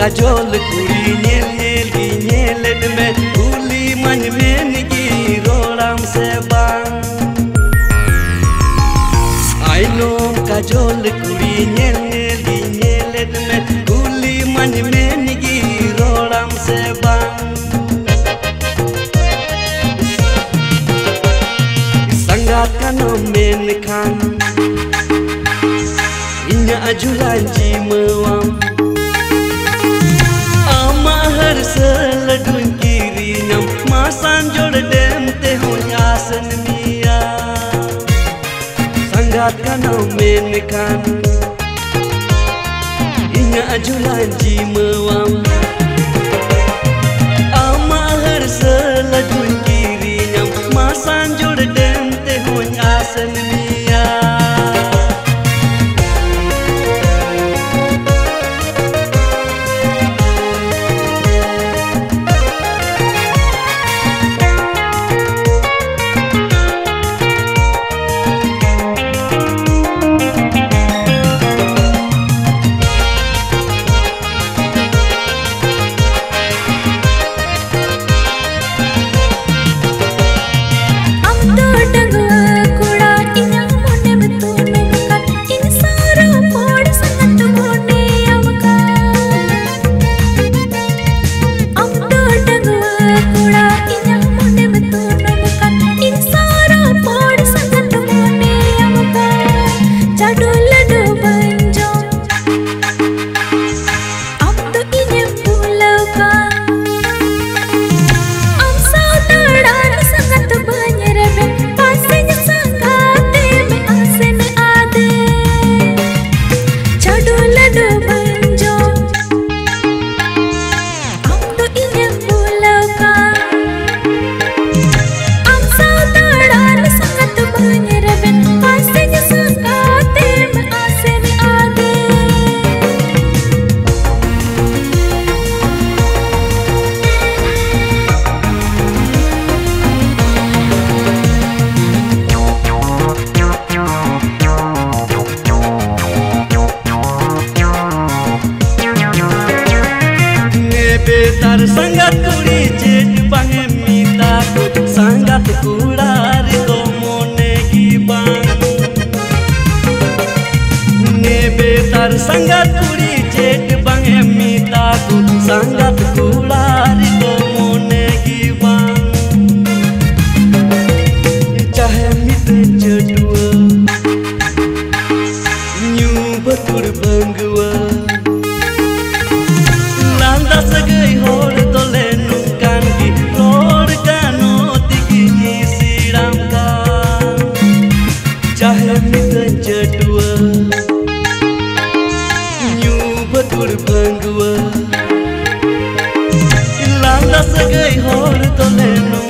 kajol kuri nyel nyel gi nyelen me. Kuli many men gi roram se bang. I know kajol kuri nyel nyel gi nyelen me. Kuli many men gi roram se bang. Sangat kanu men kan. Inya ajulan jimewa sangat kano men kan. Inya ajulan ji mewam ama har Nebetar sangat kuri jet bange mita ko sangat kurari to mone gibang Nebetar sangat kuri jet bange mita ko sangat kurari to mone gibang Chahe mite jedua Nyu batur bangwa Landa sagai hor tole nukan